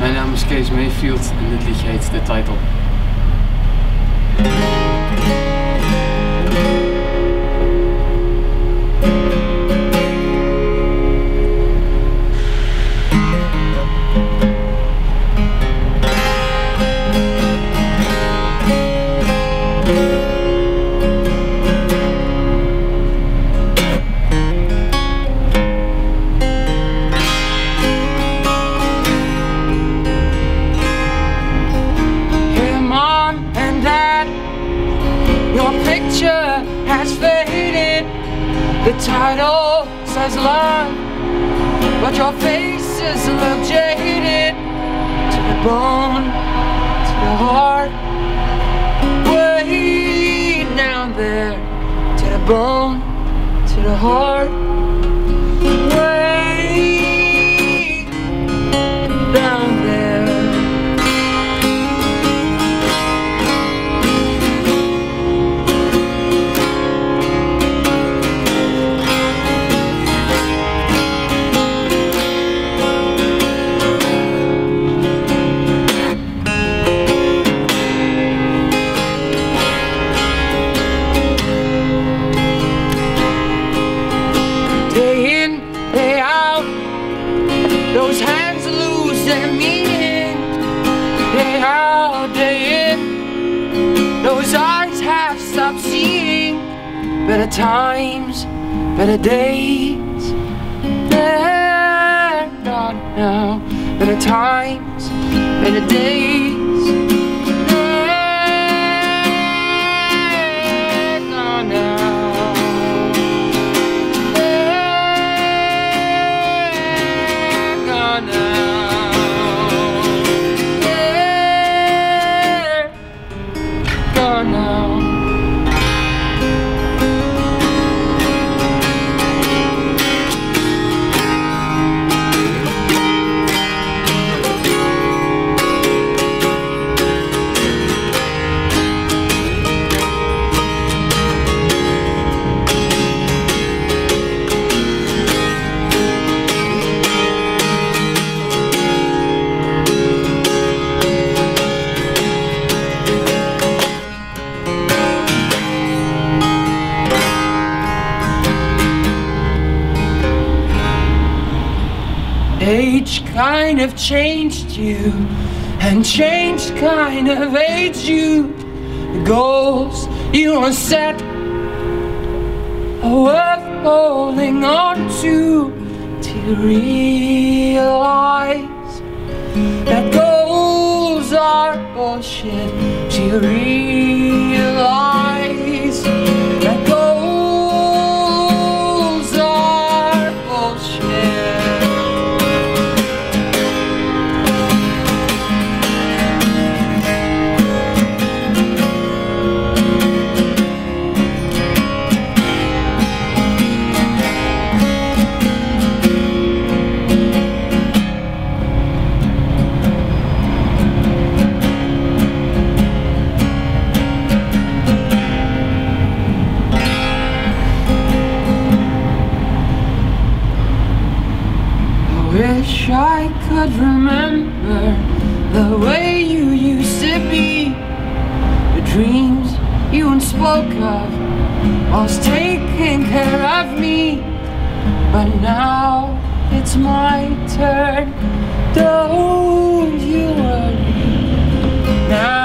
Mijn naam is Kees Mayfield en dit liedje heet The Title. Picture has faded. The title says love, but your faces look jaded. To the bone, to the heart, way down there. To the bone, to the heart, their meaning. Day out, day in. Those eyes have stopped seeing. Better times, better days. They're gone now. Better times, better days. Age kind of changed you, and change kind of aged you. Goals you once set are worth holding on to to realize that goals are bullshit. To realize could remember the way you used to be. The dreams you once spoke of whilst taking care of me. But now it's my turn. Don't you worry. Now